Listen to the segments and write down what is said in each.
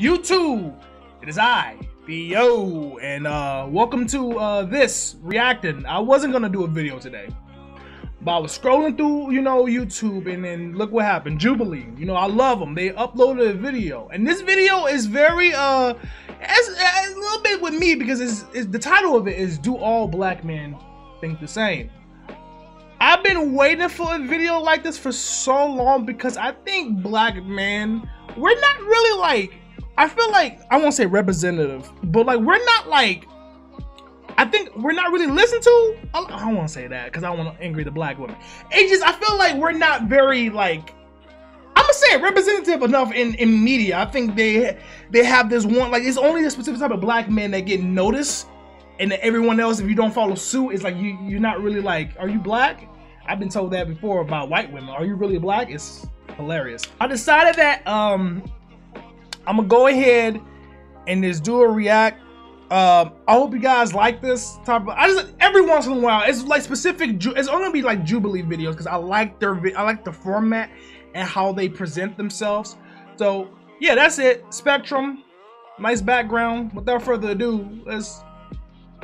YouTube, it is I, BO, and uh, welcome to uh, this reacting. I wasn't gonna do a video today, but I was scrolling through, you know, YouTube, and then look what happened. Jubilee, you know, I love them. They uploaded a video, and this video is very, uh, it's, it's a little bit with me because it's, it's the title of it is "Do All Black Men Think the Same." I've been waiting for a video like this for so long because I think black men, we're not really like I feel like I won't say representative, but like we're not like I think we're not really listened to. I don't want to say that because I want to angry the black women. It just I feel like we're not very like I'm gonna say representative enough in in media. I think they they have this one like it's only a specific type of black men that get noticed, and everyone else if you don't follow suit, it's like you you're not really like are you black? I've been told that before about white women. Are you really black? It's hilarious. I decided that um I'm gonna go ahead and just do a react. Um, I hope you guys like this type of. I just every once in a while, it's like specific. It's only gonna be like Jubilee videos because I like their. I like the format and how they present themselves. So yeah, that's it. Spectrum, nice background. Without further ado, let's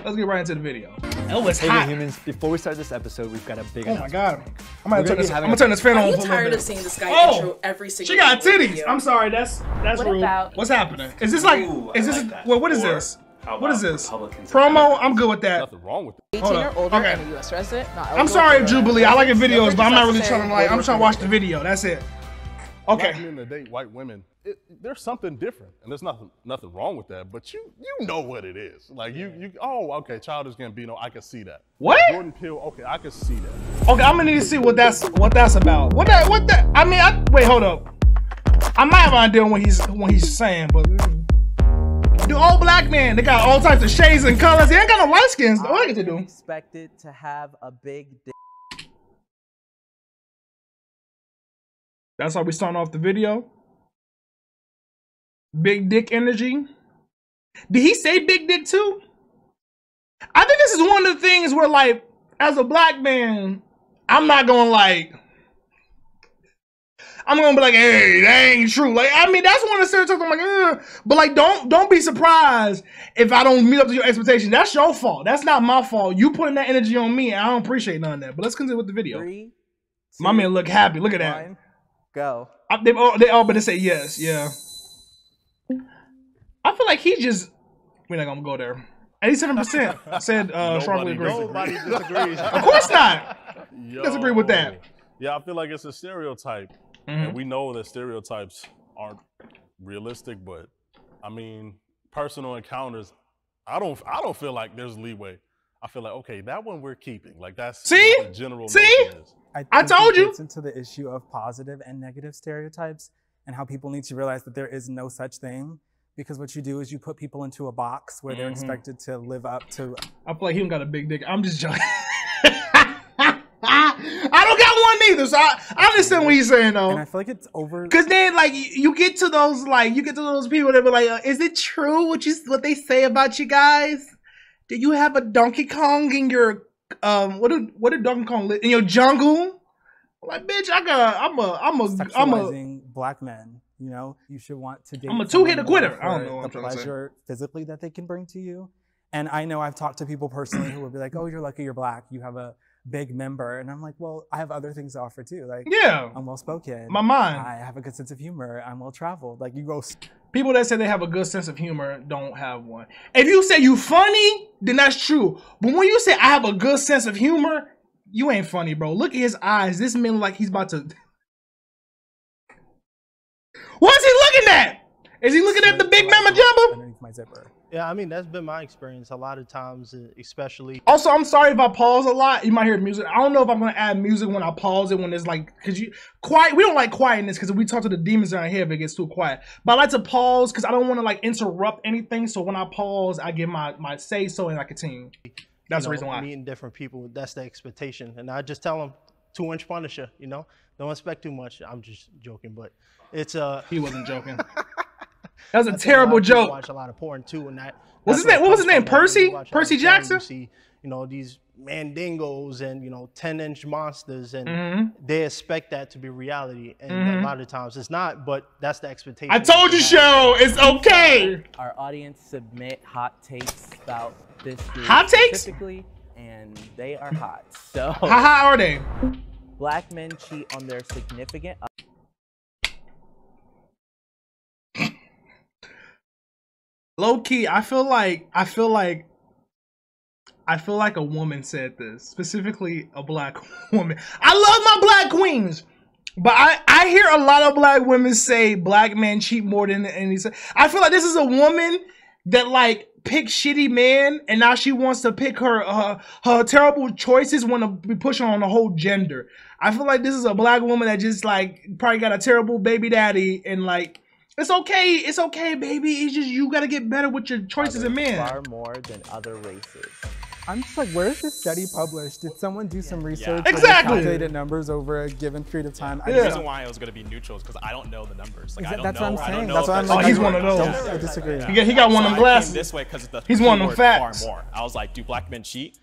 let's get right into the video. Oh, it's hey hot. humans, before we start this episode, we've got a big Oh my announcement. god. I'm gonna, We're turn this, be I'm gonna turn this fan Are on you for a little tired of seeing this guy Oh, intro every single She got video? titties. I'm sorry. That's that's What rude. about- What's happening? Is this like? Ooh, is this? like well, what is Or this? how What is this? Promo. I'm good with that. Nothing wrong with it. 18 or older Okay. and a U.S. resident. Not I'm sorry, for Jubilee. I like your videos, but I'm not really trying to like. I'm voter trying to watch the video. That's it. Black Okay. men that date white women, it, there's something different, and there's nothing nothing wrong with that. But you you know what it is. Like you you oh okay, Childish Gambino, I can see that. What? Jordan Peele, okay, I can see that. Okay, I'm gonna need to see what that's what that's about. What that? What that? I mean, I, wait, hold up. I might have an idea what he's what he's saying, but do all black men? They got all types of shades and colors. They ain't got no light skins. What I to do? expected to have a big dick. That's how we starting off the video. Big dick energy. Did he say big dick too? I think this is one of the things where, like, as a black man, I'm not gonna like. I'm gonna be like, hey, that ain't true. Like, I mean, that's one of the stereotypes. I'm like, Ugh. but like, don't don't be surprised if I don't meet up to your expectation. That's your fault. That's not my fault. You putting that energy on me, and I don't appreciate none of that. But let's continue with the video. Three, My man look happy. Look at that. one, go. I, they all they all better say yes, yeah. I feel like he just we're not gonna go there. Eighty-seven percent said uh strongly agree. Nobody disagrees. Of course not. Yo. disagree with that. Yeah, I feel like it's a stereotype, Mhm. and we know that stereotypes aren't realistic. But I mean, personal encounters, I don't I don't feel like there's leeway. I feel like okay, that one we're keeping. Like that's See? what the general See? notion is. I think told it you. gets into the issue of positive and negative stereotypes and how people need to realize that there is no such thing. Because what you do is you put people into a box where they're Mhm. expected to live up to. I feel like he don't got a big dick. I'm just joking. I don't got one either, so I, I understand what he's saying though. And I feel like it's over. Cause then, like, you- get to those, like, you get to those people that be like, uh, "Is it true what you what they say about you guys? Do you have a Donkey Kong in your um what a what a Donkey Kong live in your jungle?" Like, bitch, I got, I'm a, I'm a, I'm a. black men. You know, you should want to date. I'm a two-hitter quitter. I don't know the trying to say. pleasure physically that they can bring to you. And I know I've talked to people personally who will be like, "Oh, you're lucky you're black. You have a big member," and I'm like, "Well, I have other things to offer too. Like, Yeah, I'm well spoken. my mind. I have a good sense of humor. I'm well traveled. Like, you go People that say they have a good sense of humor don't have one. If you say you funny, then that's true. But when you say I have a good sense of humor, you ain't funny, bro. Look at his eyes. This man like he's about to. What's he looking at? Is he looking at the big mama jumbo? underneath my zipper. Yeah, I mean that's been my experience a lot of times, especially Also, I'm sorry if I pause a lot. You might hear music. I don't know if I'm gonna add music when I pause it when it's like, cause you quiet. We don't like quietness because we talk to the demons around here if it gets too quiet. But I like to pause because I don't want to like interrupt anything. So when I pause, I give my my say so and I continue. That's the you know, reason why. meeting different people. That's the expectation, and I just tell them two inch Punisher. You know, don't expect too much. I'm just joking, but it's uh He wasn't joking. That was a terrible lot of people joke. Watch a lot of porn too, and that. What's his name? What was his name? from, man. When Percy? you watch a lot Percy Jackson? You see, you know, these mandingos and you know, ten inch monsters, and Mhm. they expect that to be reality, and Mhm. a lot of times it's not. But that's the expectation. I told you, have. Cheryl, it's okay. Our audience submit hot takes about this group Hot takes? specifically, and they are hot. So How high are they? black men cheat on their significant Low key, I feel like I feel like I feel like a woman said this, specifically a black woman. I love my black queens, but I I hear a lot of black women say black men cheat more than any. I feel like this is a woman that like picked shitty men, and now she wants to pick her uh, her terrible choices want to be pushing on the whole gender. I feel like this is a black woman that just like probably got a terrible baby daddy and like it's okay, it's okay, baby. It's just you gotta get better with your choices others in men. far more than other races. I'm just like, where is this study published? Did someone do some research? Yeah. where they Exactly. Calculated numbers over a given period of time. I Yeah. The just reason why it was going to be neutral is because I don't know the numbers. Like, Is I don't that's know. what I'm I don't saying. know That's if why I'm that's Oh, he's one of those. I disagree. He got, he got one of So them I glasses. this way because the He's one of them keyword facts. Far more. I was like, do black men cheat?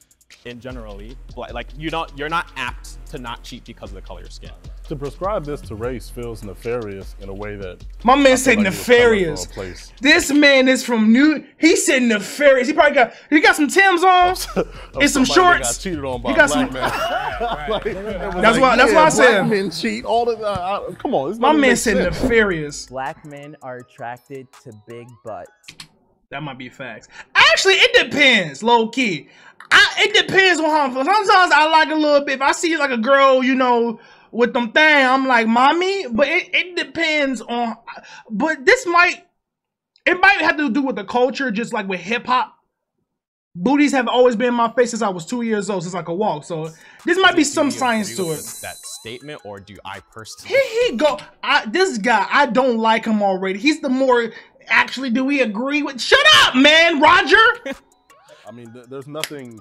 In generally, like, like you don't, you're not apt to not cheat because of the color of your skin. To prescribe this to race feels nefarious in a way that My man said like it was coming nefarious. place. This man is from New. He said nefarious. He probably got he got some Tim's on of and some shorts. Got cheated on by He got black some- man. Like, it was That's why- that's why I yeah, said- black men cheat all the time. Come on, this My man said sense. nefarious. Black men are attracted to big butts. That might be facts. Actually, it depends, low key. I, it depends on how. Sometimes I like a little bit. If I see like a girl, you know, with them thing, I'm like, mommy. But it, it depends on. But this might. It might have to do with the culture, just like with hip hop. Booties have always been in my face since I was two years old, since I could walk. So this might be some science to it. That statement, or do I personally? Here he go. I, this guy, I don't like him already. He's the more. Actually, do we agree with? Shut up, man, Roger. I mean, th- there's nothing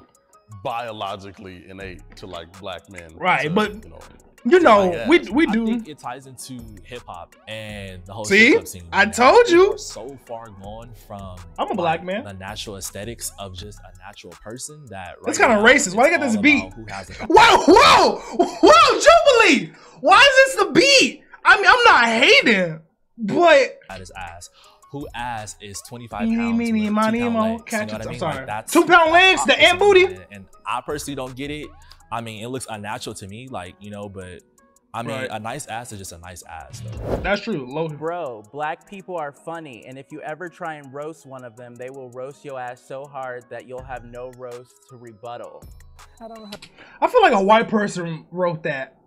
biologically innate to like black men. Right, to, but- you know, You know, Like, we we I do. think it ties into hip hop and the whole See? scene. I right told now. you. So far gone from. I'm a black man. The natural aesthetics of just a natural person that. That's kinda racist. Why you got this beat? Who has Whoa, whoa, whoa, Jubilee! Why is this the beat? I mean, I'm not hating, but his ass. Who ass is 25 Meeny, pounds meeny, with miny, two pound legs, catch you know it. what I I'm mean? sorry. Like that's Two pound legs, the ant booty? And I personally don't get it. I mean, it looks unnatural to me, like you know, but I mean, Right. a nice ass is just a nice ass, though. that's true. Low. Bro, black people are funny, and if you ever try and roast one of them, they will roast your ass so hard that you'll have no roast to rebuttal. I don't know I feel like a white person wrote that.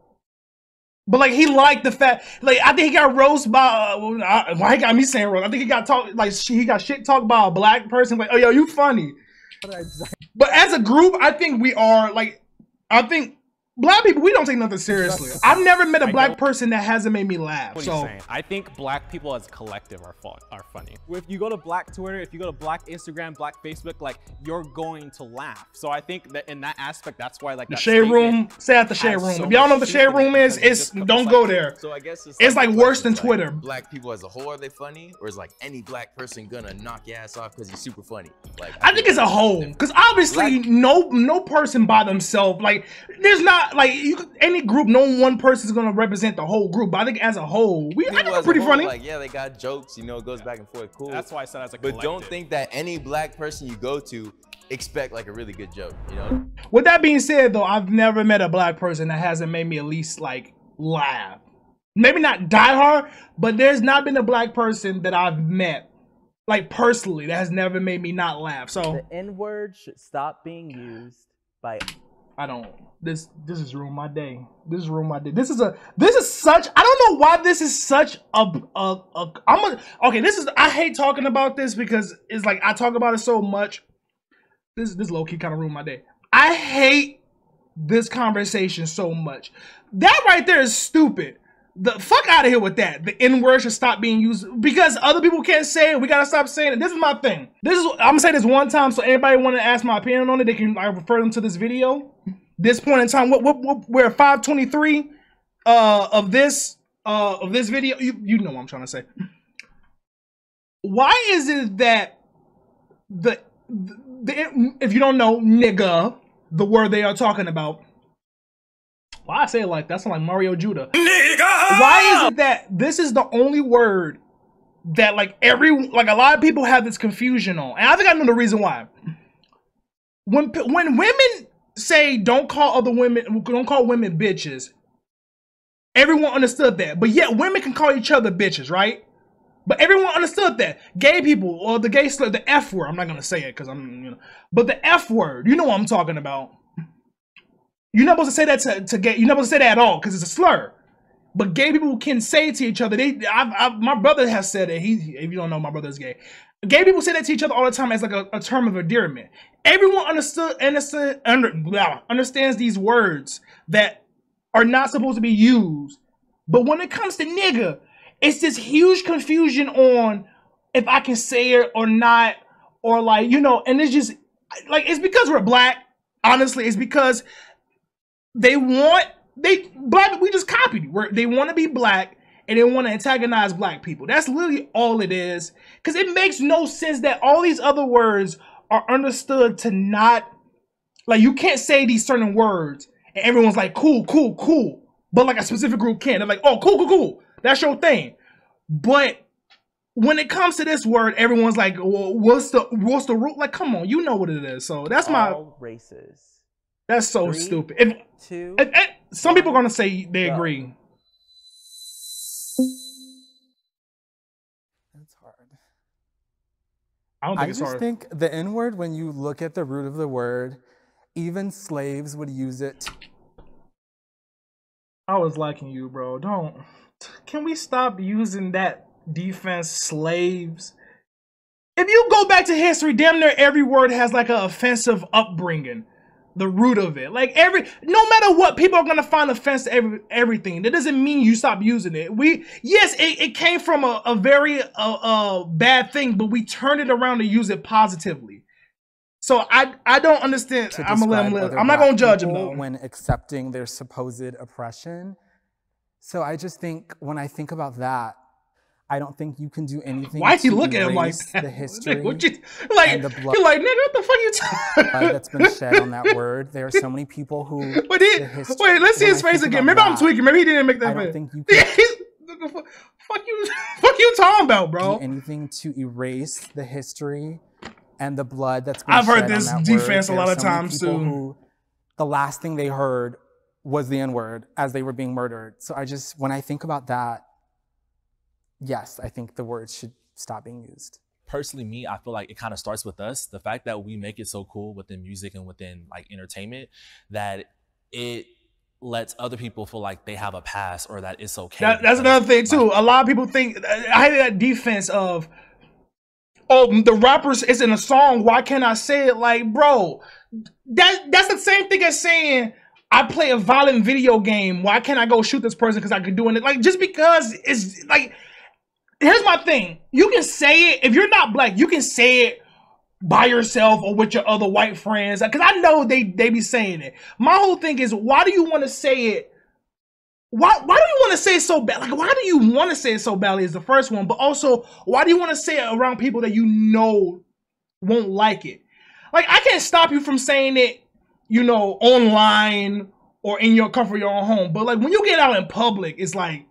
But like he liked the fact, like I think he got roast by. Uh, I, why he got me saying roast? I think he got talk like he got shit talked by a black person. Like, oh yo, you funny. But as a group, I think we are like, I think black people we don't take nothing seriously. I've never met a I black don't- person that hasn't made me laugh. What are you So saying? I think black people as a collective are fun, are funny. if you go to black Twitter, if you go to black Instagram, black Facebook, like you're going to laugh. So I think that in that aspect, that's why like the that shade room, stay at the shade room. so if y'all know what the truth shade room is, it's don't go there. So I guess it's, It's like the worse than like, Twitter. Black people as a whole are they funny, or is like any black person gonna knock your ass off because you're super funny? Like I think it's a whole because obviously no no person by themselves like there's not like you could- any group no one person is gonna represent the whole group but I think as a whole we I think we're pretty whole, funny Like yeah, they got jokes. You know, it goes back and forth. Cool. That's why I said as a But don't think that any black person you go to expect like a really good joke. You know. with that being said though I've never met a black person that hasn't made me at least like laugh maybe not die hard but there's not been a black person that I've met like personally that has never made me not laugh so The N word should stop being used by I don't. This this is ruin my day. This is ruin my day. This is a this is such. I don't know why this is such a a. a I'm a okay. This is I hate talking about this because it's like I talk about it so much. This this low key kind of ruined my day. I hate this conversation so much. That right there is stupid. The fuck out of here with that. The N word should stop being used because other people can't say it. We gotta stop saying it. This is my thing. This is I'm gonna say this one time so anybody want to ask my opinion on it, they can I refer them to this video. This point in time, what what, what we're at 523 uh of this uh of this video. You you know what I'm trying to say. why is it that the, the if you don't know nigga, the word they are talking about. Why I say it like that's like Mario Judah. Nigga! Why is it that this is the only word that like every like a lot of people have this confusion on, and I think I know the reason why. When when women say don't call other women don't call women bitches, everyone understood that, but yet women can call each other bitches, right? But everyone understood that. Gay people, or the gay slur, the F word, I'm not gonna say it because I'm, you know, but the F word, you know what I'm talking about. You're not supposed to say that to, to gay, you're not supposed to say that at all because it's a slur. But gay people can say to each other, they, I've, I've, my brother has said it, he, if you don't know, my brother's gay. Gay people say that to each other all the time as like a, a term of endearment. Everyone understood, understood under, blah, understands these words that are not supposed to be used. But when it comes to nigga, it's this huge confusion on if I can say it or not, or like, you know, and it's just like it's because we're black. Honestly, it's because they want they black we just copied. We're, they want to be black and they want to antagonize black people. That's literally all it is. Because it makes no sense that all these other words are understood to not like you can't say these certain words and everyone's like cool, cool, cool. But like a specific group can. They're like, oh, cool, cool, cool. That's your thing. But when it comes to this word, everyone's like, well, what's the what's the root? Like, come on, you know what it is. So that's my All races. That's so Three, stupid. If, two, if- if- some people are gonna say they go. agree. It's hard. I don't I it's just hard. think the N word, when you look at the root of the word, even slaves would use it. I was liking you, bro. Don't. Can we stop using that defense slaves? If you go back to history, damn near every word has like an offensive upbringing. The root of it, like every, no matter what, people are gonna find offense to every everything. That doesn't mean you stop using it. We, yes, it, it came from a, a very uh, uh, bad thing, but we turned it around to use it positively. So I I don't understand. I'm gonna let them live. I'm not gonna judge him people though. when accepting their supposed oppression. So I just think when I think about that, I don't think you can do anything. Why he to look at him like that? The history What you, like, and the you're blood like, nigga, what the fuck you talking that's been shed on that word. There are so many people who. But he, the history- wait, let's see his face again. Maybe I'm tweaking. Maybe he didn't make that I don't think you can fuck you, fuck you talking about, bro. anything to erase the history and the blood that's been I've heard this defense a lot of so times, too. The last thing they heard was the N word as they were being murdered. So I just, when I think about that, yes, I think the word should stop being used. personally me i feel like it kind of starts with us the fact that we make it so cool within music and within like entertainment that it lets other people feel like they have a pass or that it's okay That, that's another thing too. like, A lot of people think I hate that defense of, oh, the rappers is in a song. Why can't I say it? Like, bro, that that's the same thing as saying I play a violent video game. Why can't I go shoot this person because I could do it? Like, just because it's like, here's my thing. You can say it if you're not black. You can say it by yourself or with your other white friends because I know they they be saying it. My whole thing is why do you want to say it? Why why do you want to say it so bad? Like why do you want to say it so badly is the first one, but also why do you want to say it around people that you know won't like it? Like I can't stop you from saying it, you know, online or in your comfort your own home, but like when you get out in public, it's like,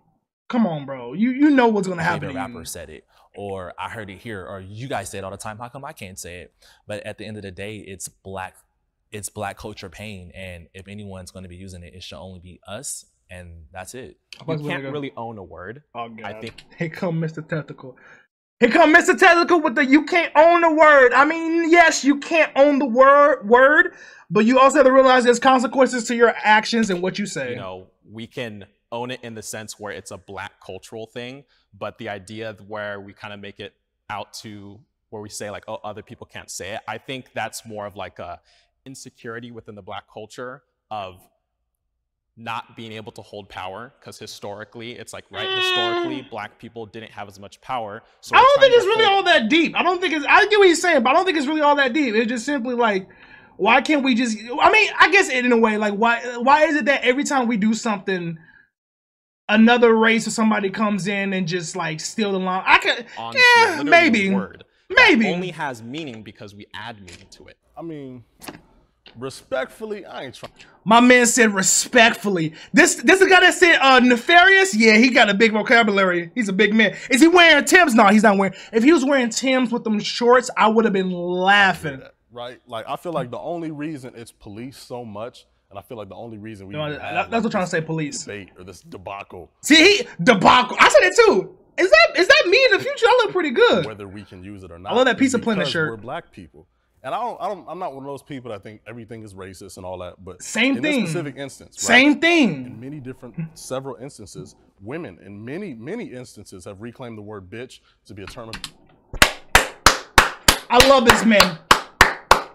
come on, bro, you you know what's gonna happen. favorite to you. rapper said it or i heard it here or you guys say it all the time how come i can't say it but at the end of the day it's black it's black culture pain and if anyone's going to be using it it should only be us and that's it You can't really own a word. Oh god. I think Here come Mr. Tactical. Here come Mr. Tactical with the you can't own the word. I mean, yes, you can't own the word word, but you also have to realize there's consequences to your actions and what you say. you know we can own it in the sense where it's a black cultural thing but the idea where we kind of make it out to where we say like oh other people can't say it i think that's more of like a insecurity within the black culture of not being able to hold power because historically it's like right historically mm. black people didn't have as much power so I don't think it's really all that deep. I don't think it's. I get what he's saying, but I don't think it's really all that deep. It's just simply like, why can't we just? I mean, I guess in a way, like why? Why is it that every time we do something, another race or somebody comes in and just like steal the line. I could, Honestly, yeah, maybe, word maybe. only has meaning because we add meaning to it. I mean, respectfully, I ain't trying. My man said respectfully. This this the guy that said uh nefarious. Yeah, he got a big vocabulary. He's a big man. Is he wearing Tim's? No, he's not wearing. If he was wearing Tim's with them shorts, I would have been laughing. right? Like I feel like the only reason it's police so much, and I feel like the only reason we no, that, that's like, what I'm trying to say, police. debate or this debacle, See, he debacle. I said it too. Is that is that me in the future? I look pretty good. whether we can use it or not. I love that piece of because shirt. We're black people, and I don't, I don't, I'm not one of those people that think everything is racist and all that. But Same in thing. this specific instance, right, Same thing. In many different, several instances, women in many, many instances have reclaimed the word "bitch" to be a term of I love this man.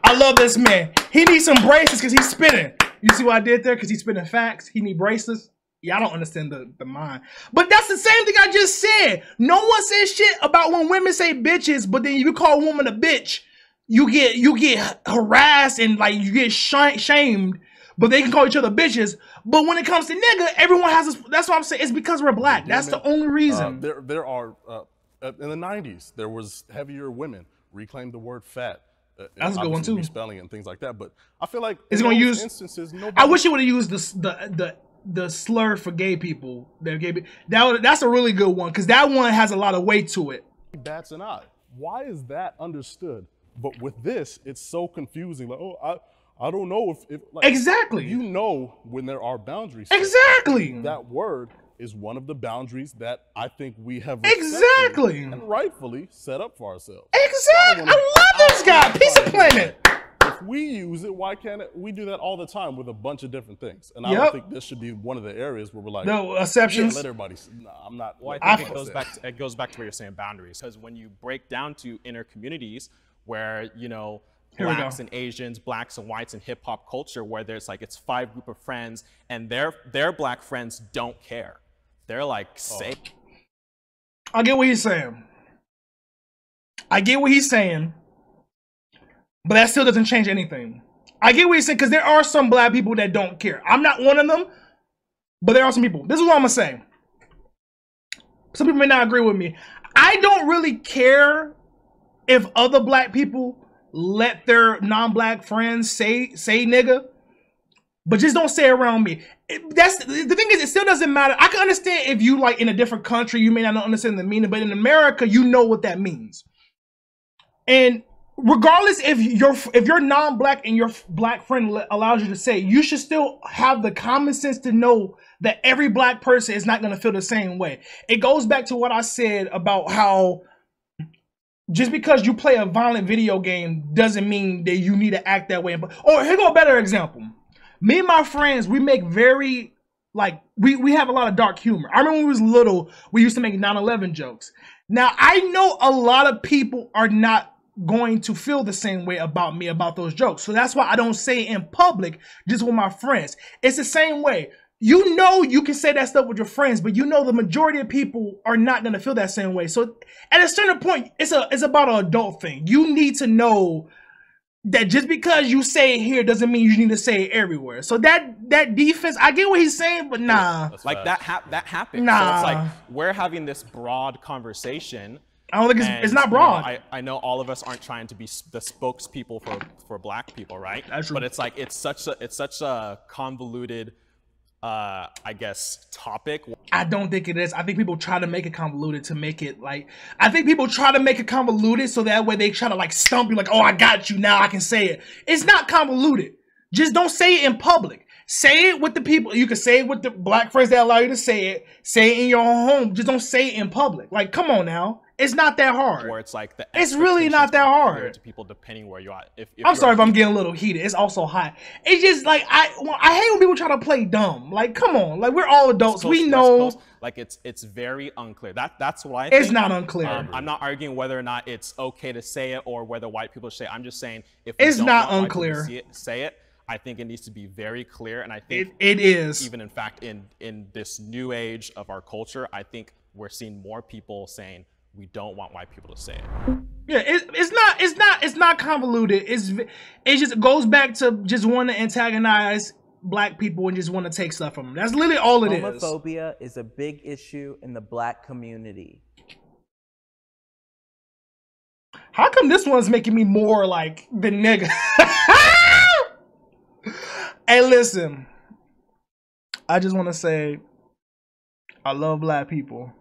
I love this man. He needs some braces because he's spitting. You see what I did there? Because he's spitting facts. He need braces. Yeah, I don't understand the, the mind. But that's the same thing I just said. No one says shit about when women say bitches, but then you call a woman a bitch, you get you get harassed and like you get sh- shamed. But they can call each other bitches. But when it comes to nigga, everyone has. A, that's what I'm saying. It's because we're black. That's the only Uh, reason. there, there are uh, uh, in the '90s there was heavier women reclaimed the word "fat." Uh, That's a good one, too. Respelling it and things like that, but I feel like Is gonna use? instances. Nobody, I wish it would have used the the the the slur for gay people. That gay. That would, that's a really good one because that one has a lot of weight to it. That's an eye. Why is that understood? But with this, it's so confusing. Like, oh, I, I don't know if, if like, Exactly. You know when there are boundaries. Exactly. That word is one of the boundaries that I think we have Exactly. and rightfully set up for ourselves. Exactly. I love this guy. Pizza Planet. If we use it, why can't it? We do that all the time with a bunch of different things, and I Yep. don't think this should be one of the areas where we're like, No exceptions. let everybody. s- Nah, I'm not. Well, I think fuck it goes back. To, it goes back to where you're saying boundaries, because when you break down to inner communities where you know Here we go. blacks and Asians, blacks and whites in hip hop culture, where there's like it's five group of friends, and their their black friends don't care. They're like, oh. say, I get what he's saying. I get what he's saying, but that still doesn't change anything. I get what he's saying because there are some black people that don't care. I'm not one of them, but there are some people. This is what I'm gonna say. Some people may not agree with me. I don't really care if other black people let their non-black friends say say nigga, but just don't say around me. It- that's the thing is, it still doesn't matter. I can understand if you like in a different country, you may not understand the meaning, but in America, you know what that means. And regardless if you're if you're non-black and your black friend allows you to say, you should still have the common sense to know that every black person is not going to feel the same way. It goes back to what I said about how just because you play a violent video game doesn't mean that you need to act that way. Or here go a better example. Me and my friends, we make very like we we have a lot of dark humor. I remember when we was little, we used to make 9/11 jokes. Now I know a lot of people are not going to feel the same way about me about those jokes. So that's why I don't say it in public, just with my friends. It's the same way. You know you can say that stuff with your friends, but you know the majority of people are not gonna feel that same way. So at a certain point, it's a it's about an adult thing. You need to know that just because you say it here doesn't mean you need to say it everywhere. So that that defense, I get what he's saying, but nah. like that hap- that happened. So Nah. it's like we're having this broad conversation. I don't think it's- and, it's not you know, broad. I, I know all of us aren't trying to be the spokespeople for for black people, right? That's true. But it's like it's such a it's such a convoluted, uh, I guess, topic. I don't think it is. I think people try to make it convoluted to make it like. I think people try to make it convoluted so that way they try to like stump you, like, oh, I got you now. I can say it. It's not convoluted. Just don't say it in public. Say it with the people. You can say it with the black friends that allow you to say it. Say it in your own home. Just don't say it in public. Like, come on now. It's not that hard. Where it's like the It's really not that hard. to people depending where you are. If, if I'm sorry if I'm getting a little heated. It's also hot. It's just like I well, I hate when people try to play dumb. Like, come on. Like we're all adults. Coast, we know. Like it's it's very unclear. That that's what I think. It's not unclear. Um, I'm not arguing whether or not it's okay to say it or whether white people say. it. I'm just saying if It's don't not want white people to unclear. see it, say it. I think it needs to be very clear, and I think It- it is. Even in fact, in in this new age of our culture, I think we're seeing more people saying we don't want white people to say it. Yeah, it, it's not. It's not. It's not convoluted. It's. It just goes back to just wanting to antagonize black people and just want to take stuff from them. That's literally all it is. Homophobia is a big issue in the black community. How come this one's making me more like the nigga? hey, listen. I just want to say I love black people.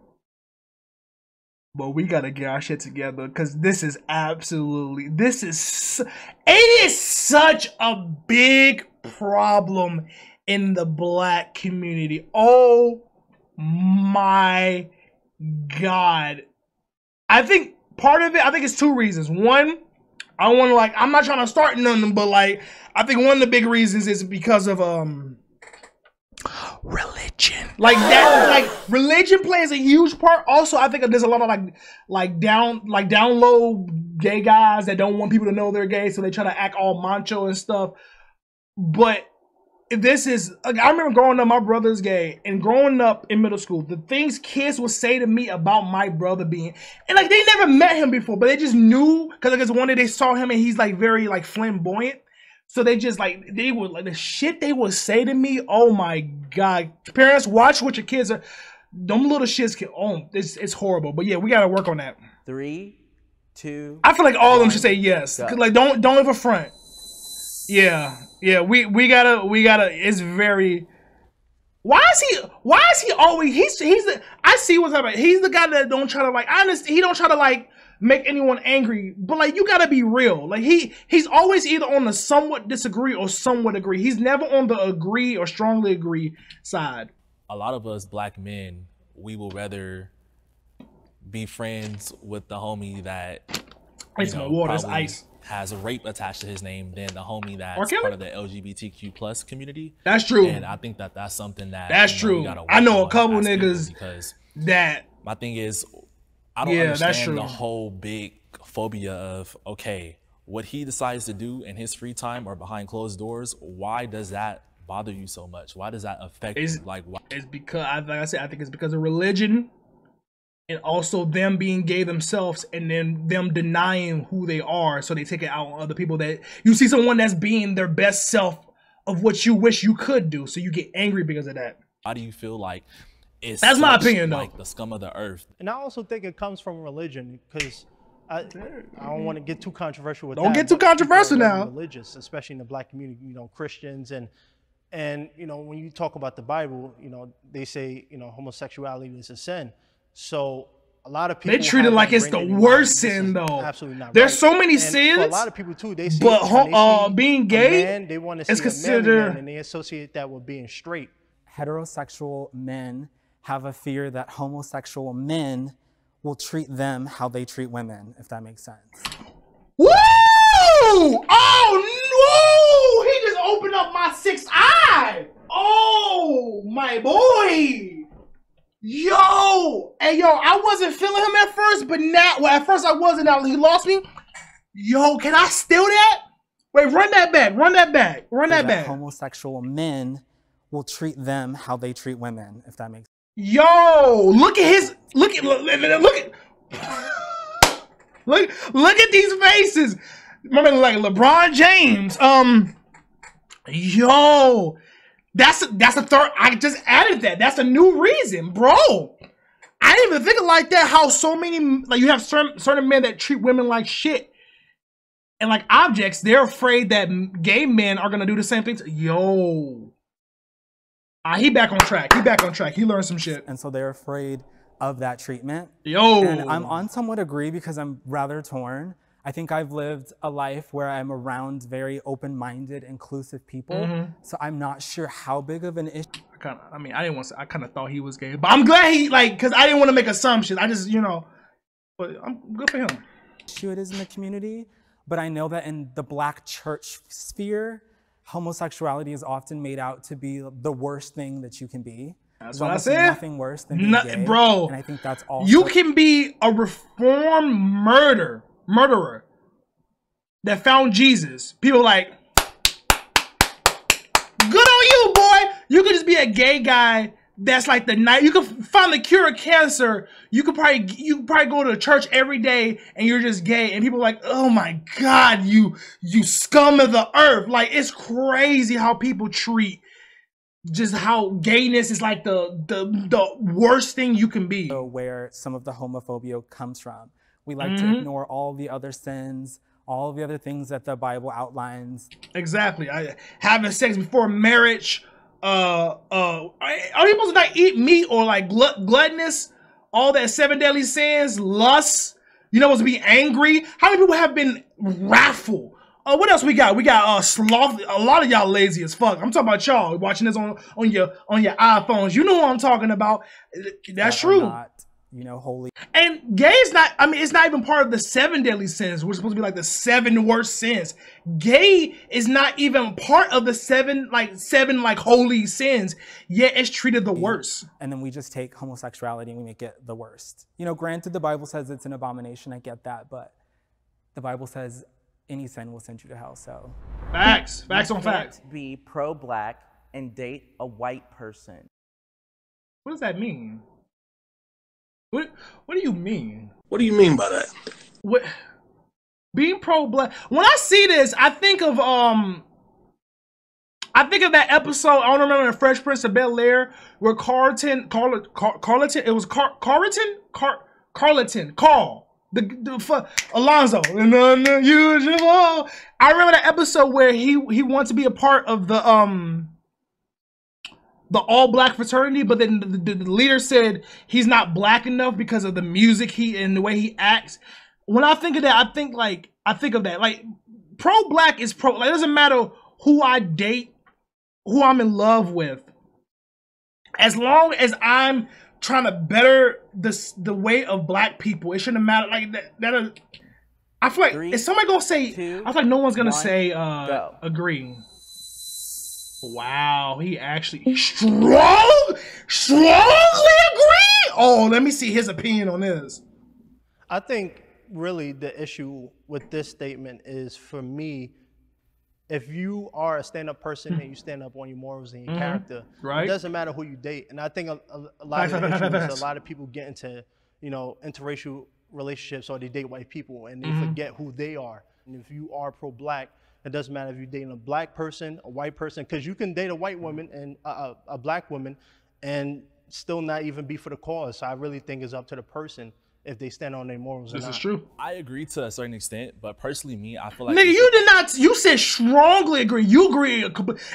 But we gotta get our shit together because this is absolutely this is it is such a big problem in the black community. Oh my god. I think part of it, I think it's two reasons. One, I want to like I'm not trying to start nothing, but like I think one of the big reasons is because of um religion. Like that like religion plays a huge part. Also, I think there's a lot of like like down like down low gay guys that don't want people to know they're gay, so they try to act all macho and stuff. But this is like, I remember growing up, my brother's gay, and growing up in middle school, the things kids would say to me about my brother being, and like they never met him before, but they just knew because I guess one day they saw him and he's like very like flamboyant. So they just like they would like the shit they would say to me. Oh my god, parents, watch what your kids are. Them little shits can. Oh, it's it's horrible. But yeah, we gotta work on that. Three, two. I feel like all of them should say yes. Like don't don't ever front. Yeah, yeah. We we gotta we gotta. It's very. Why is he? Why is he always? He's he's the. I see what's happening. He's the guy that don't try to like. I understand. He don't try to like make anyone angry. But like you gotta be real. Like he he's always either on the somewhat disagree or somewhat agree. He's never on the agree or strongly agree side. a lot of us black men, we will rather be friends with the homie that Ice my water, it's ice. has rape attached to his name than the homie that's part of the LGBTQ plus community. That's true. And I think that that's something that That's you know, true. I know a couple niggas because that my thing is I don't Yeah, that's understand true. the whole big phobia of okay, what he decides to do in his free time or behind closed doors, why does that bother you so much? Why does that affect Is- you? Like why It's because, I- like I said, I think it's because of religion, and also them being gay themselves, and then them denying who they are, so they take it out on other people. That you see someone that's being their best self of what you wish you could do, so you get angry because of that. How do you feel like it's That's my such, opinion, though. like the scum of the earth And I also think it comes from religion because I, I don't want to get too controversial with Don't that. get too but people are controversial now. Religious, especially in the black community, you know, Christians and and you know when you talk about the Bible, you know they say you know homosexuality is a sin. So a lot of people They treat it like it's the ingrained in their worst sin, though. Absolutely not. There's right. so many And For a lot of people too, they see but when ho- they uh, being gay man, they want to is see a manly considered- man, and they associate that with being straight. Heterosexual men have a fear that homosexual men will treat them how they treat women, if that makes sense. Woo! Oh no! He just opened up my sixth eye. Oh my boy! Yo! Hey yo, I wasn't feeling him at first, but now well at first I wasn't now he lost me. Yo, can I steal that? Wait, run that back, run that back, run that back. homosexual men will treat them how they treat women, if that makes Yo, look at his look at look, at look look at these faces. Remember like LeBron James. Um yo, that's that's a third I just added that. That's a new reason, bro. I didn't even think of like that how so many like you have certain certain men that treat women like shit. And like objects, they're afraid that gay men are gonna do the same thing. To, yo, Ah, he back on track. He back on track. He learned some shit. And so they're afraid of that treatment. Yo. And I'm on somewhat agree because I'm rather torn. I think I've lived a life where I'm around very open-minded, inclusive people. Mhm. So I'm not sure how big of an issue I kind of, I mean, I didn't want to. I kind of thought he was gay, but I'm glad he like because I didn't want to make assumptions. I just, you know, but I'm good for him. issue it is in the community. But I know that in the black church sphere, homosexuality is often made out to be the worst thing that you can be. That's what I said. Nothing worse than being No- gay. bro. And I think that's also You can be a reformed murder murderer that found Jesus. People like, good on you, boy. You could just be a gay guy that's like the night. You could find the cure of cancer. You could probably you could probably go to church every day and you're just gay, and people are like, oh my god, you you scum of the earth. Like it's crazy how people treat just how gayness is like the the the worst thing you can be. Where some of the homophobia comes from. We like Mhm. to ignore all the other sins, all the other things that the Bible outlines. Exactly. I, having sex before marriage. Uh, uh, are you supposed to not eat meat or like glut- gluttonous? All that seven deadly sins, lust. You know, supposed to be angry. How many people have been wrathful? Uh, what else we got? We got uh sloth. A lot of y'all lazy as fuck. I'm talking about y'all watching this on on your on your iPhones. You know what I'm talking about. That's true. You know, holy. And gay is not, I mean, it's not even part of the seven deadly sins. We're supposed to be like the seven worst sins. Gay is not even part of the seven, like, seven, like, holy sins, yet it's treated the worst. And then we just take homosexuality and we make it the worst. You know, granted, the Bible says it's an abomination. I get that, but the Bible says any sin will send you to hell. So Facts. Facts on facts. Be pro-black and date a white person. What does that mean? What, what do you mean? What do you mean by that? What, being pro black. When I see this, I think of, um, I think of that episode. I don't remember the Fresh Prince of Bel Air where Carlton, Carl, Car, Carlton, it was Car, Carlton, Car, Carlton, Carl, the, the Alonzo, and unusual. I remember that episode where he he wanted to be a part of the um the all black fraternity, but then the, the, the leader said he's not black enough because of the music he and the way he acts. When I think of that, I think like I think of that like pro black is pro. Like it doesn't matter who I date, who I'm in love with, as long as I'm trying to better the the way of black people, it shouldn't matter. Like that. that I feel like is somebody gonna say? I feel like no one's gonna one, say uh go. agree. Wow, he actually strong, strongly agree. Oh, let me see his opinion on this. I think really the issue with this statement is for me, if you are a stand-up person and you stand up on your morals and your Mhm. character, Right. it doesn't matter who you date. And I think a, a, a lot of the facts, issue facts, is facts. a lot of people get into, you know, interracial relationships or they date white people and they Mhm. forget who they are. And if you are pro-black, it doesn't matter if you're dating a black person, a white person, because you can date a white woman mm-hmm. and a, a, a black woman and still not even be for the cause. So I really think it's up to the person if they stand on their morals. or This is true. I agree to a certain extent, but personally, me, I feel like Nigga, you did not. You said strongly agree. You agree.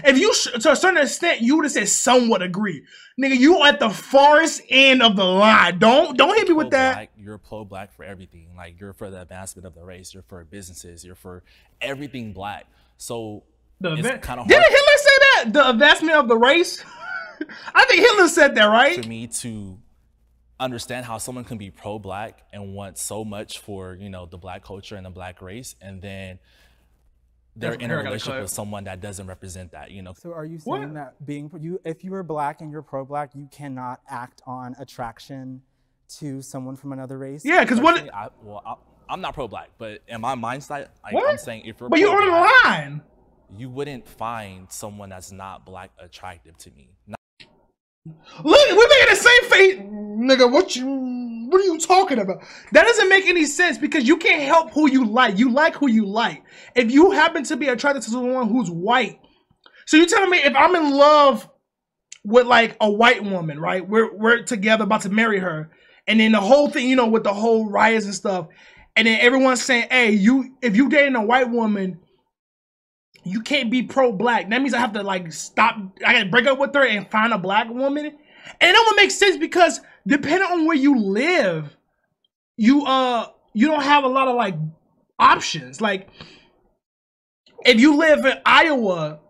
If you to a certain extent, you would have said somewhat agree. Nigga, you at the farthest end of the line. Don't don't hit me with that. Black, you're pro black for everything. Like you're for the advancement of the race. You're for businesses. You're for everything black. So The it's kind of Didn't Hitler say that? The advancement of the race. I think Hitler said that, right? for me to understand how someone can be pro black and want so much for you know the black culture and the black race, and then they're in here, a I gotta relationship with someone that doesn't represent that. You know. So are you saying that being you, if you are black and you're pro-black, you cannot act on attraction to someone from another race? Personally, I, well, I, I'm not pro-black, but in my mindset, like, I'm saying if you're But you're on the line. you wouldn't find someone that's not black attractive to me. Not- Look, we're making the same face, nigga. What you? What are you talking about? That doesn't make any sense because you can't help who you like. You like who you like. If you happen to be attracted to someone who's white, so you telling me if I'm in love with like a white woman, right? We're we're together about to marry her, and then the whole thing, you know, with the whole riots and stuff, and then everyone's saying, "Hey, you if you dating a white woman." You can't be pro-black. That means I have to like stop. I gotta break up with her and find a black woman. And that would make sense because depending on where you live, you uh you don't have a lot of like options. Like if you live in Iowa,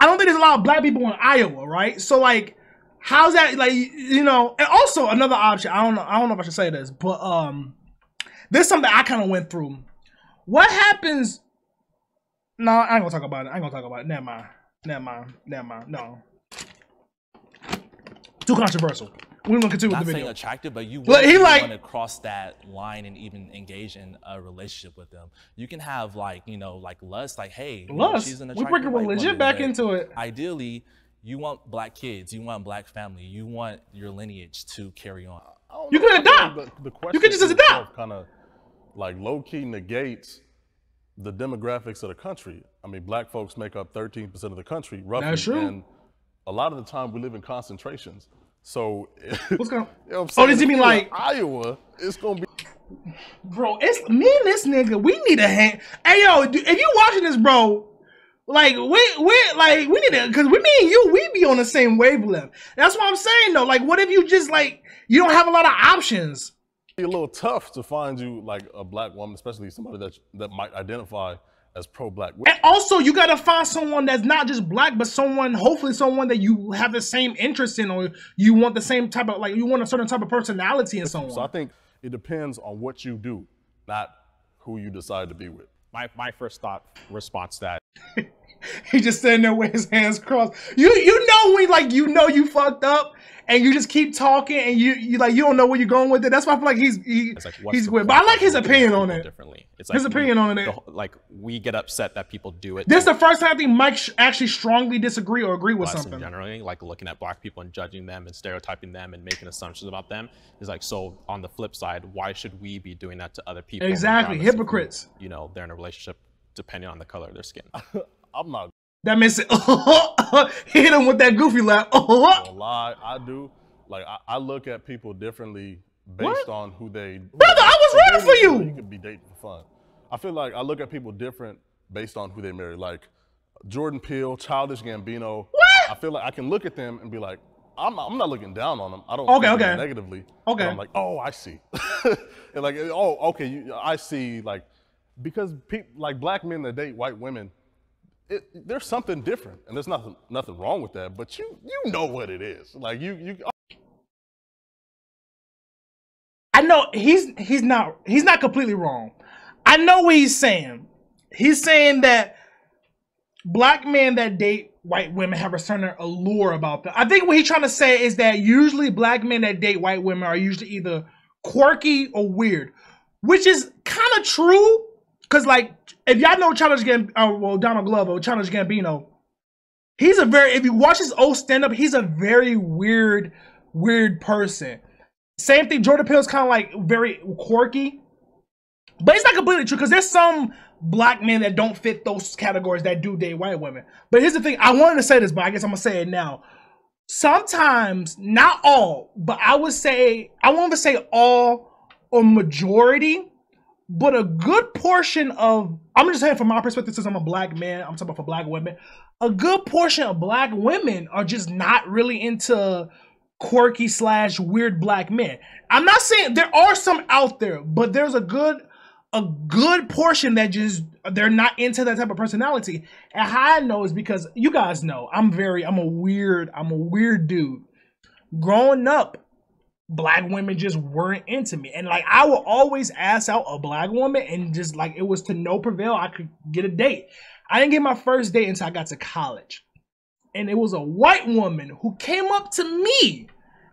I don't think there's a lot of black people in Iowa, right? So like, how's that like you know? And also another option. I don't know. I don't know if I should say this, but um, this is something I kind of went through. What happens? No, I ain't gonna talk about it. I ain't gonna talk about it. Never mind. Never mind. Never mind. No. Too controversial. We're gonna continue not with the saying video. attractive, but you Look, wouldn't he like- want to cross that line and even engage in a relationship with them. You can have like you know like lust, like hey, you know, Lust? she's an We attractive bringing religion woman, back into it. Ideally, you want black kids, you want black family, you want your lineage to carry on. You can adopt. The, the question You can just adopt. Kind of like low key negates the demographics of the country. I mean, black folks make up 13% of the country, roughly. That's true. And a lot of the time we live in concentrations. So, What's going? you know what Oh, does he mean like- Iowa? It's gonna be bro, it's me and this nigga. We need a hand. Hey, yo, dude, if you watching this, bro, like we we like we need to because we me and you we be on the same wavelength. That's what I'm saying though. Like, what if you just like you don't have a lot of options? A little tough to find you like a black woman, especially somebody that that might identify as pro-black. And also, you gotta find someone that's not just black, but someone, hopefully, someone that you have the same interest in, or you want the same type of like you want a certain type of personality in someone. So I think it depends on what you do, not who you decide to be with. My my first thought response to that He just sitting there with his hands crossed. You you know when like you know you fucked up and you just keep talking and you you like you don't know where you're going with it. That's why I feel like he's he, like, he's the weird. But I like his opinion on it. Differently. It's like His opinion we, on it. the like we get upset that people do it. This is the first time I think Mike sh- actually strongly disagree or agree with us something. generally, like looking at black people and judging them and stereotyping them and making assumptions about them. Is like so. On the flip side, why should we be doing that to other people? Exactly, regardless of hypocrites. you know, they're in a relationship depending on the color of their skin. I'm not That means it uh-huh, uh-huh. hit him with that goofy laugh. Uh-huh. gonna lie. I do. Like I, I look at people differently based on who they. Brother, I was rooting for you. You could be dating for fun. I feel like I look at people different based on who they marry. Like Jordan Peele, Childish Gambino. What? I feel like I can look at them and be like, I'm, I'm not looking down on them. I don't Okay, okay. negatively. Okay. I'm like, oh, I see. and like, oh, okay, you, I see. Like, because people like black men that date white women, it, there's something different, and there's nothing nothing wrong with that. But you you know what it is. Like you you oh. I know he's he's not he's not completely wrong. I know what he's saying. He's saying that black men that date white women have a certain allure about them. I think what he's trying to say is that usually black men that date white women are usually either quirky or weird, which is kind of true. Cause like if y'all know Childish Gambino, uh, well Donald Glover, Childish Gambino, he's a very if you watch his old stand up, he's a very weird, weird person. Same thing. Jordan Peele's kind of like very quirky, but it's not completely true because there's some black men that don't fit those categories that do date white women. But here's the thing: I wanted to say this, but I guess I'm gonna say it now. Sometimes, not all, but I would say I won't say all or majority, but a good portion of I'm just saying from my perspective, since I'm a black man, I'm talking about for black women. A good portion of black women are just not really into quirky slash weird black men. I'm not saying there are some out there, but there's a good a good portion that just they're not into that type of personality. And how I know is because you guys know I'm very I'm a weird I'm a weird dude. Growing up, black women just weren't into me. And like I would always ask out a black woman and just like it was to no prevail, I could get a date. I didn't get my first date until I got to college. And it was a white woman who came up to me.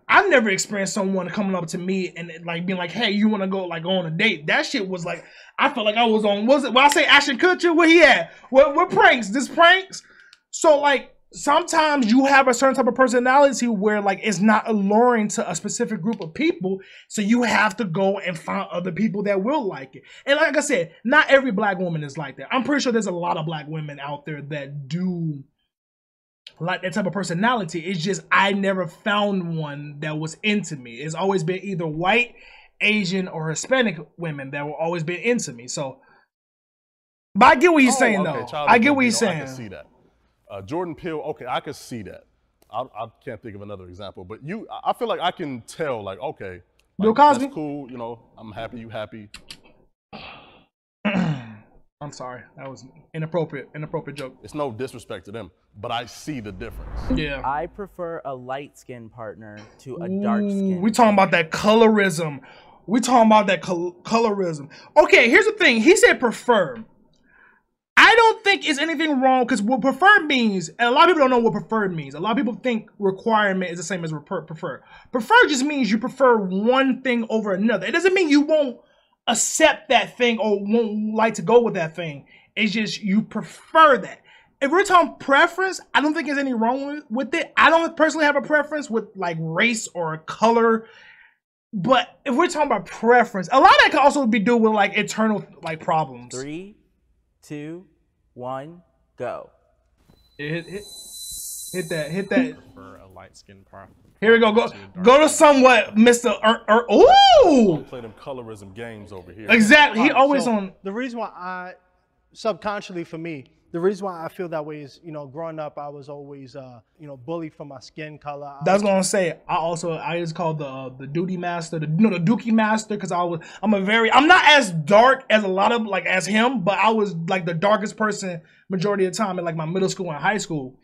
I've never experienced someone coming up to me and like being like, "Hey, you want to go like go on a date?" That shit was like, I felt like I was on. Was it? When I say Ashton Kutcher, where he at? What what pranks? This pranks. So like sometimes you have a certain type of personality where like it's not alluring to a specific group of people, so you have to go and find other people that will like it. And like I said, not every black woman is like that. I'm pretty sure there's a lot of black women out there that do like that type of personality. It's just I never found one that was into me. It's always been either white, Asian, or Hispanic women that were always been into me. So, but I get what he's Oh, saying okay, though. I get what he's Gambino, I saying. can see that. Uh, Jordan Peele, okay, I can see that. I, I can't think of another example, but you, I I feel like I can tell, like, okay, Bill like, Cosby? that's cool. You know, I'm happy you happy. I'm sorry, that was inappropriate. Inappropriate joke. It's no disrespect to them, but I see the difference. Yeah. I prefer a light skinned partner to a dark skin. We talking about that colorism. We talking about that col- colorism. Okay, here's the thing. He said prefer. I don't think it's anything wrong because what preferred means, and a lot of people don't know what preferred means. A lot of people think requirement is the same as refer- prefer. Prefer just means you prefer one thing over another. It doesn't mean you won't accept that thing or won't like to go with that thing. It's just you prefer that. If we're talking preference, I don't think there's any wrong with, with it. I don't personally have a preference with like race or color. But if we're talking about preference, a lot of that could also be due with like internal like problems. Three, two, one, go. It, it, Hit that. Hit that. For a light skin part. Here we go. Go go to somewhat Mr. Er, er, Ooh. Play them colorism games over here. Exactly. He always so on. The reason why I, subconsciously for me, the reason why I feel that way is, you know, growing up, I was always, uh, you know, bullied for my skin color. I That's gonna say. I also I was called the uh, the duty master, the no the dookie master, because I was I'm a very I'm not as dark as a lot of like as him, but I was like the darkest person majority of the time in like my middle school and high school.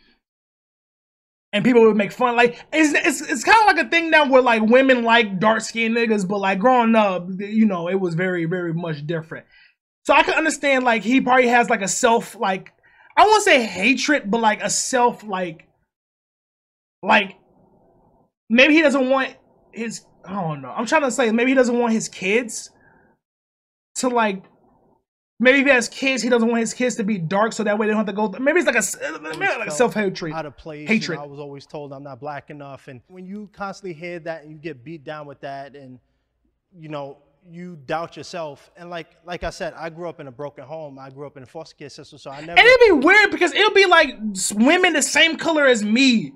And people would make fun like it's it's, it's kind of like a thing now where like women like dark skinned niggas, but like growing up, you know, it was very very much different. So I can understand like he probably has like a self like I won't say hatred, but like a self like like maybe he doesn't want his I don't know. I'm trying to say maybe he doesn't want his kids to like maybe if he has kids, he doesn't want his kids to be dark so that way they don't have to go through. Maybe it's like a uh, maybe like felt self hatred. out of place. Hatred. You know, I was always told I'm not black enough, and when you constantly hear that and you get beat down with that, and you know you doubt yourself. And like like I said, I grew up in a broken home. I grew up in a foster care system, so I never. And it'd be weird because it'll be like women the same color as me.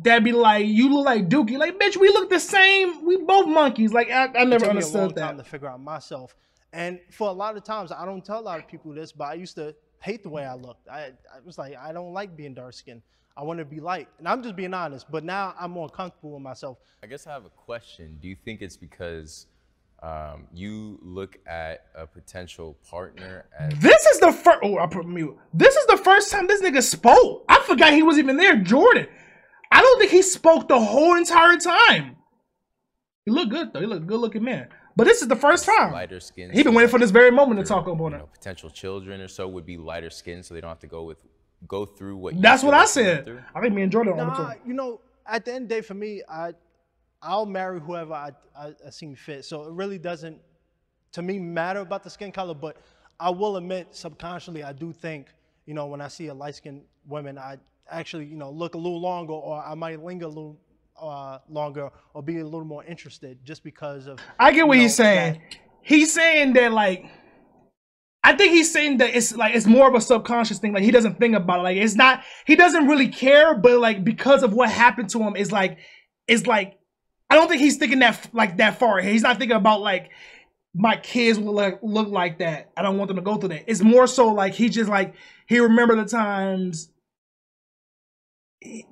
That'd be like, you look like Dookie. Like, bitch, we look the same. We both monkeys. Like, I, I It never understood me a long understood time to figure out myself. And for a lot of times, I don't tell a lot of people this, but I used to hate the way I looked. I, I was like, I don't like being dark skinned. I want to be light. And I'm just being honest. But now I'm more comfortable with myself. I guess I have a question. Do you think it's because um, you look at a potential partner as This is the first. Oh, I put mute. This is the first time this nigga spoke. I forgot he was even there. Jordan. I don't think he spoke the whole entire time. He looked good though. He looked a good looking man. But this is the first time. lighter skin? He been waiting for this very moment to talk about it. know, potential children or so would be lighter skin, so they don't have to go with go through what. That's feel what I like you went said. I think me and Jordan are on the Nah, you know, at the end of the day, for me, I, I'll marry whoever I, I, I seem fit. So it really doesn't, to me, matter about the skin color. But I will admit, subconsciously, I do think, you know, when I see a light skinned woman, I actually, you know, look a little longer, or I might linger a little uh, longer, or be a little more interested, just because of. I get what you he's know, saying. He's saying that like I think he's saying that it's like it's more of a subconscious thing. Like he doesn't think about it. Like it's not he doesn't really care, but like because of what happened to him, it's like it's like I don't think he's thinking that like that far. He's not thinking about like my kids will look like that. I don't want them to go through that. It's more so like he just like he remember the times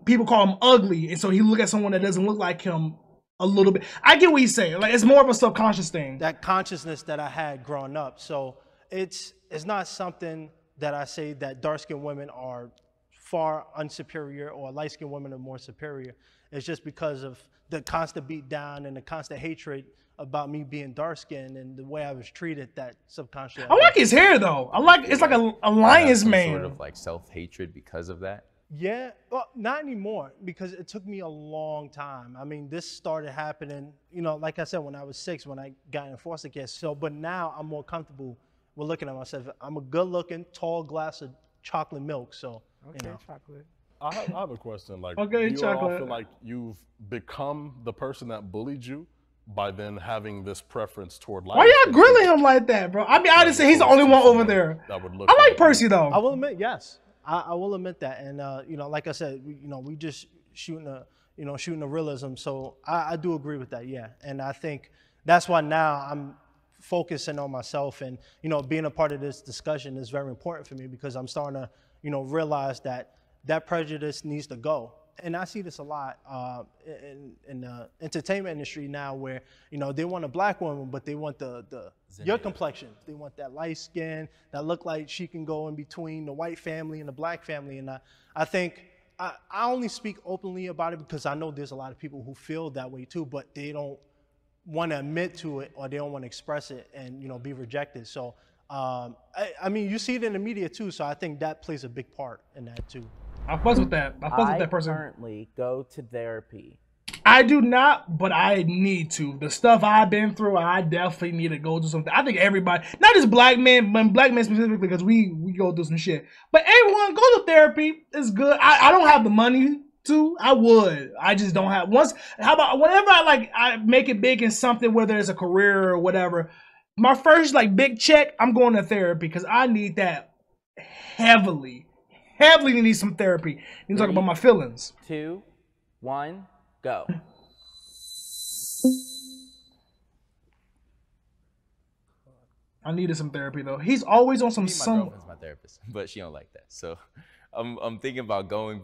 people call him ugly, and so he look at someone that doesn't look like him a little bit. I get what he's saying. Like it's more of a subconscious thing. that consciousness that I had growing up. So it's it's not something that I say that dark skinned women are far unsuperior or light skinned women are more superior. It's just because of the constant beat down and the constant hatred about me being dark skinned and the way I was treated that subconsciously. I like his hair though. I like it's like a, a You have lion's some mane. Sort of like self hatred because of that. Yeah, well, not anymore because it took me a long time. I mean, this started happening, you know, like I said, when I was six, when I got in foster care. So, but now I'm more comfortable with looking at myself. I'm a good-looking, tall glass of chocolate milk. So, you know, chocolate. I have, I have a question. Like, Okay, do you all feel like you've become the person that bullied you by then having this preference toward life? Why y'all grilling him like that, bro? I mean, honestly, he's the only one over there. That would look I like Percy though. I will admit, yes, I, I will admit that. And uh, you know, like I said, we, you know, we just shooting a, you know, shooting a realism. So I, I do agree with that. Yeah, and I think that's why now I'm focusing on myself and you know being a part of this discussion is very important for me because I'm starting to you know realize that that prejudice needs to go and I see this a lot uh, in, in the entertainment industry now where you know they want a black woman but they want the, the your complexion they want that light skin that look like she can go in between the white family and the black family and I, I think I, I only speak openly about it because I know there's a lot of people who feel that way too but they don't want to admit to it or they don't want to express it and you know be rejected. So um, I, I mean, you see it in the media too. So I think that plays a big part in that too. I fuss with that. I fuss with that person. currently go to therapy. I do not, but I need to. The stuff I've been through, I definitely need to go do something. I think everybody, not just black men, but black men specifically, because we we go through some shit. But everyone go to therapy. It's good. I, I don't have the money to. I would. I just don't have. Once, how about whenever I like I make it big in something, whether it's a career or whatever. My first like big check, I'm going to therapy because I need that heavily, heavily need some therapy. You talk about my feelings. Two, one, go. I needed some therapy though. He's always on some My some. girlfriend's my therapist, but she don't like that. So I'm, I'm thinking about going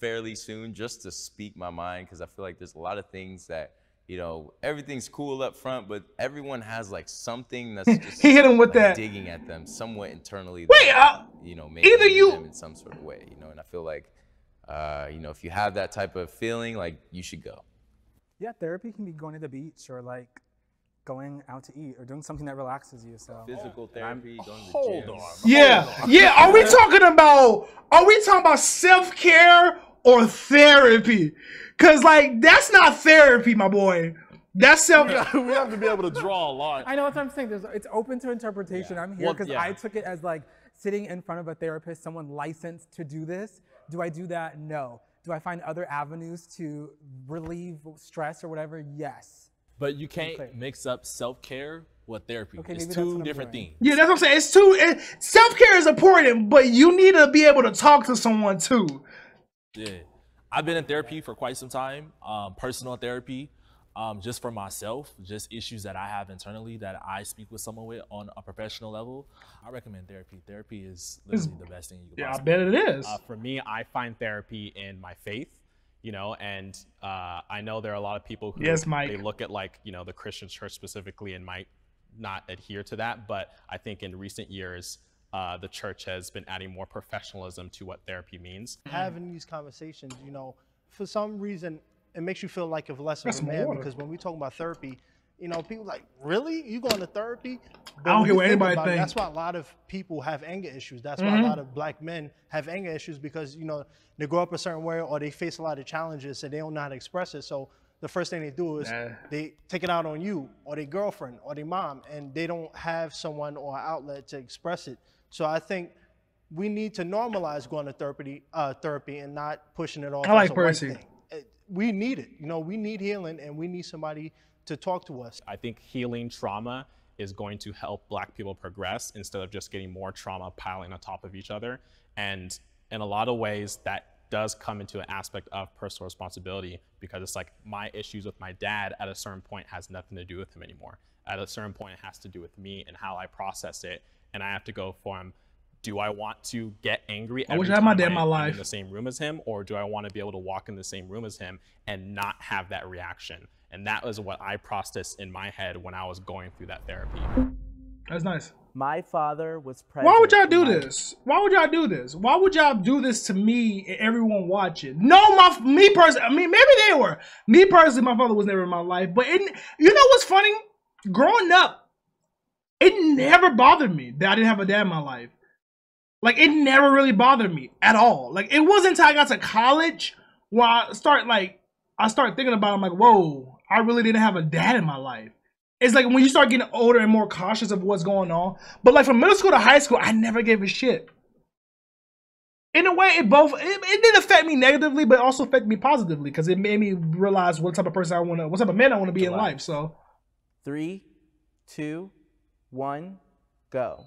fairly soon just to speak my mind because I feel like there's a lot of things that, you know, everything's cool up front, but everyone has like something that's just He hit him with like, that. digging at them somewhat internally. Wait, that, uh, you know, may either you- them in some sort of way, you know, and I feel like, uh, you know, if you have that type of feeling, like you should go. Yeah, therapy can be going to the beach or like going out to eat or doing something that relaxes you. So Physical therapy, going to the Hold gym. on. Yeah, yeah. Are we talking about? Are we talking about self care or therapy? Cause like that's not therapy, my boy. That's self. we have to be able to draw a line. I know what I'm saying. There's, it's open to interpretation. I'm here Well, because yeah. I took it as like sitting in front of a therapist, someone licensed to do this. Do I do that? No. Do I find other avenues to relieve stress or whatever? Yes. But you can't clear. mix up self care with therapy. Okay, it's maybe that's what two different doing. things. Yeah, that's what I'm saying. It's two. It, self care is important, but you need to be able to talk to someone too. Yeah. I've been in therapy for quite some time, um, personal therapy, um, just for myself, just issues that I have internally that I speak with someone with on a professional level. I recommend therapy. Therapy is literally the best thing you can Yeah, I bet it is. Uh, for me, I find therapy in my faith, you know, and uh, I know there are a lot of people who Yes, Mike. they look at like you know the Christian church specifically and might not adhere to that, but I think in recent years. Uh, the church has been adding more professionalism to what therapy means. having these conversations, you know, for some reason, it makes you feel like of less That's of a man water. because when we talk about therapy, you know, people like, really? You going to therapy? But don't when care what anybody thinks. That's why a lot of people have anger issues. That's why Mhm. a lot of black men have anger issues because, you know, they grow up a certain way or they face a lot of challenges and they don't know how to express it. So the first thing they do is Nah. they take it out on you or their girlfriend or their mom and they don't have someone or outlet to express it. So I think we need to normalize going to therapy, uh, therapy and not pushing it off. I like as a white Percy. We need it. You know, we need healing and we need somebody to talk to us. I think healing trauma is going to help black people progress instead of just getting more trauma piling on top of each other. And in a lot of ways, that does come into an aspect of personal responsibility because it's like my issues with my dad at a certain point has nothing to do with him anymore. At a certain point, it has to do with me and how I process it. And I have to go from do I want to get angry I every wish I had my time dad in my I'm life. in the same room as him, or do I want to be able to walk in the same room as him and not have that reaction? And that was what I processed in my head when I was going through that therapy. That's nice. My father was present. Why would y'all do my- this? Why would y'all do this? Why would y'all do this to me and everyone watching? No, my me personally. I mean, maybe they were. Me personally, my father was never in my life. But it, you know what's funny? Growing up, it never bothered me that I didn't have a dad in my life. Like it never really bothered me at all. Like it wasn't until I got to college where I start like I start thinking about. it, I'm like, whoa, I really didn't have a dad in my life. It's like when you start getting older and more cautious of what's going on. But like from middle school to high school, I never gave a shit. In a way, it both it, it did affect me negatively, but also affected me positively because it made me realize what type of person I want to, what type of man I want to be in life. So Three, two, one, go.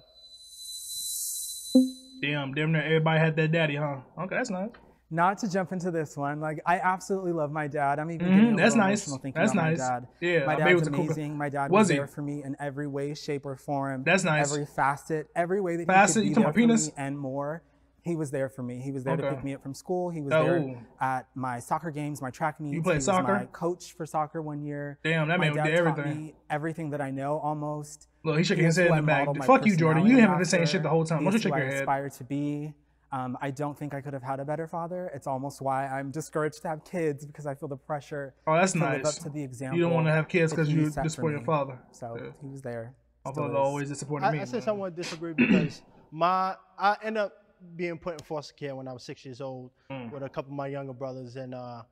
Damn, damn near everybody had that daddy, huh? Okay, that's nice. Not to jump into this one, like I absolutely love my dad. I'm even Mhm, a that's nice. thinking That's about nice. my dad. Yeah, my I bet he was dad's a cool amazing. My dad Was was, there for me in every way, shape, or form. That's nice. Every facet, every way that Facet? he You could be talking there for penis? me and more. He was there for me. He was there to pick me up from school. He was Oh. there at my soccer games, my track meets. You played he was soccer? my coach for soccer one year. Damn, that my man dad did everything. me everything that I know almost. Look, he shaking He his head who in the I back. Fuck you, Jordan. You haven't been saying shit the whole time. He Don't you is who shake your I head. aspire to be. Um, I don't think I could have had a better father. It's almost why I'm discouraged to have kids because I feel the pressure Oh, that's to live up to the example. You don't want to have kids because you set for disappoint your father. So Yeah. he was there. My father always disappointed I, me. I say man. somewhat disagree because my I end up being put in foster care when I was six years old Mm. with a couple of my younger brothers, and uh,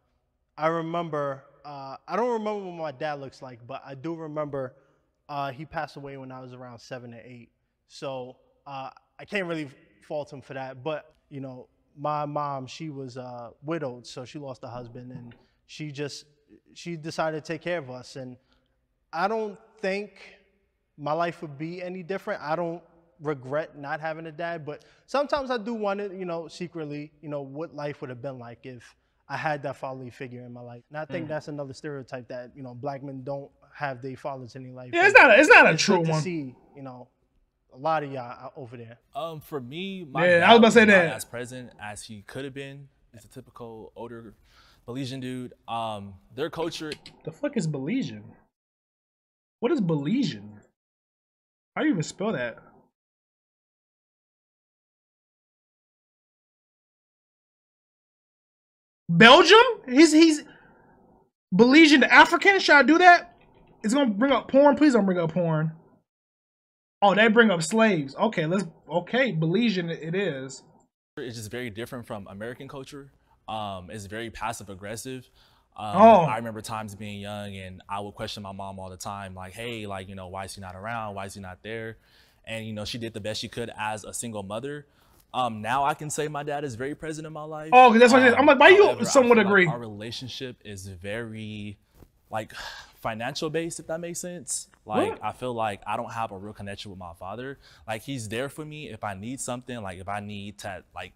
I remember uh, I don't remember what my dad looks like, but I do remember uh, he passed away when I was around seven or eight. So uh, I can't really fault him for that, but you know, my mom she was uh, widowed, so she lost a husband, and she just she decided to take care of us, and I don't think my life would be any different. I don't regret not having a dad, but sometimes I do wonder, you know, secretly, you know, what life would have been like if I had that fatherly figure in my life. And I think Mm. that's another stereotype that you know black men don't have their fathers in their life. Yeah, it's not a- it's not a good true to one. See, you know, a lot of y'all out over there. Um, for me, my Yeah, dad I was about to say that. as present as he could have been. He's a typical older Belizean dude. Um, their culture The fuck is Belizean? What is Belizean? How do you even spell that? Belgium? He's he's Belizean to African. Should I do that? It's gonna bring up porn. Please don't bring up porn. Oh, they bring up slaves. Okay, let's. Okay, Belizean it is. It's just very different from American culture. Um, it's very passive aggressive. Um, Oh. I remember times being young and I would question my mom all the time, like, hey, like, you know, why is he not around? Why is he not there? And, you know, she did the best she could as a single mother. Um, now I can say my dad is very present in my life. Oh, that's what is. I'm like, why you somewhat feel like agree? Our relationship is very, like, financial based, if that makes sense. Like, What? I feel like I don't have a real connection with my father. Like, he's there for me if I need something. Like, if I need to, like,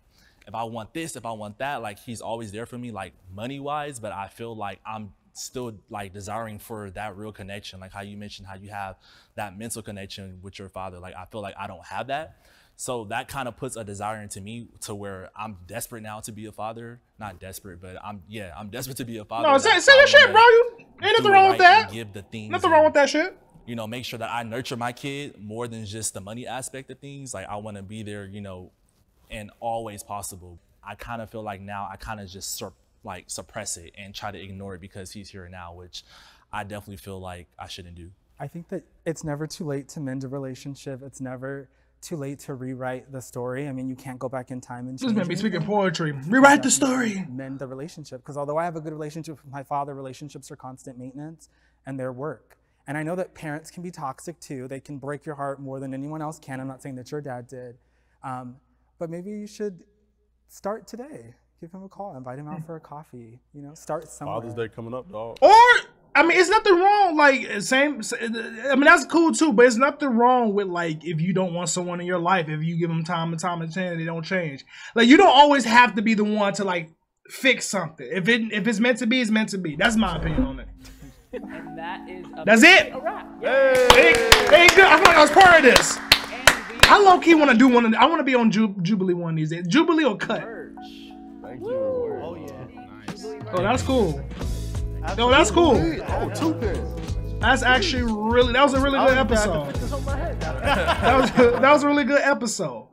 if I want this, if I want that, like, he's always there for me, like, money wise. But I feel like I'm still like desiring for that real connection. Like how you mentioned how you have that mental connection with your father. Like I feel like I don't have that. So that kind of puts a desire into me to where I'm desperate now to be a father. Not desperate, but I'm yeah, I'm desperate to be a father. No, say, say your shit, bro. You ain't nothing wrong with right and that. Give the things. Nothing wrong with that shit. You know, make sure that I nurture my kid more than just the money aspect of things. Like I want to be there, you know, and always possible. I kind of feel like now I kind of just sur- like suppress it and try to ignore it because he's here now, which I definitely feel like I shouldn't do. I think that it's never too late to mend a relationship. It's never too late to rewrite the story. I mean, you can't go back in time and This man be speaking poetry. Rewrite the story. Mend the relationship. Because although I have a good relationship with my father, relationships are constant maintenance and their work. And I know that parents can be toxic too. They can break your heart more than anyone else can. I'm not saying that your dad did. Um, but maybe you should start today. Give him a call, invite him out for a coffee. You know, start somewhere. Father's Day coming up, dog. Or I mean, it's nothing wrong. Like same. Uh, I mean, that's cool too. But it's nothing wrong with like if you don't want someone in your life, if you give them time and time and chance, they don't change. Like you don't always have to be the one to like fix something. If it if it's meant to be, it's meant to be. That's my opinion on it. And that is a That's it. A wrap. Hey, hey, good. I feel like I was part of this. I low key want to do one. Of, I want to be on Ju- Jubilee one of these days. Jubilee or cut. Thank you. Oh yeah. Oh, that's cool. Yo, that's cool. Oh, two pins. That's actually really. That was a really good episode. put this on my head. that was that was a really good episode.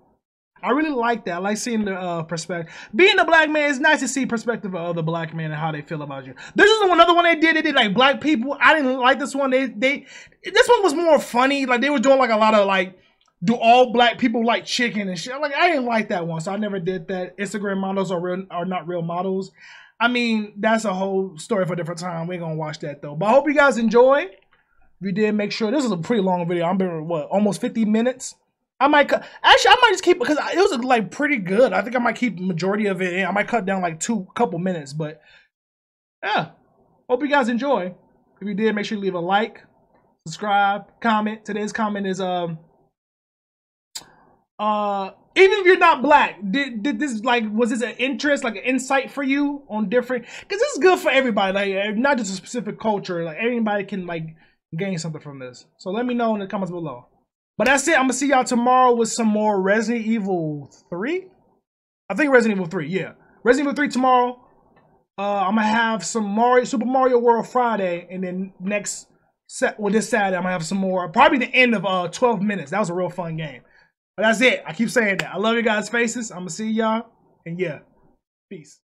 I really like that. I like seeing the uh, perspective. Being a black man, it's nice to see perspective of other black men and how they feel about you. This is another one they did. They did like black people. I didn't like this one. They they this one was more funny. Like they were doing like a lot of like. Do all black people like chicken and shit? Like I didn't like that one, so I never did that. Instagram models are real are not real models. I mean, that's a whole story for a different time. We ain't gonna watch that though. But I hope you guys enjoy. If you did, make sure this is a pretty long video. I'm been what almost 50 minutes. I might. Actually, I might just keep because it was like pretty good. I think I might keep the majority of it. in. I might cut down like two couple minutes, but yeah. Hope you guys enjoy. If you did, make sure you leave a like, subscribe, comment. Today's comment is um uh even if you're not black, did did this like was this an interest, like an insight for you on different? Because this is good for everybody, like uh, not just a specific culture. Like anybody can like gain something from this. So let me know in the comments below. But that's it. I'm gonna see y'all tomorrow with some more Resident Evil 3. I think Resident Evil 3, yeah. Resident Evil 3 tomorrow. Uh, I'm gonna have some Mario Super Mario World Friday, and then next set well this Saturday I'm gonna have some more. Probably the end of uh 12 minutes. That was a real fun game. But that's it. I keep saying that. I love you guys' faces. I'm gonna see y'all, and yeah, peace.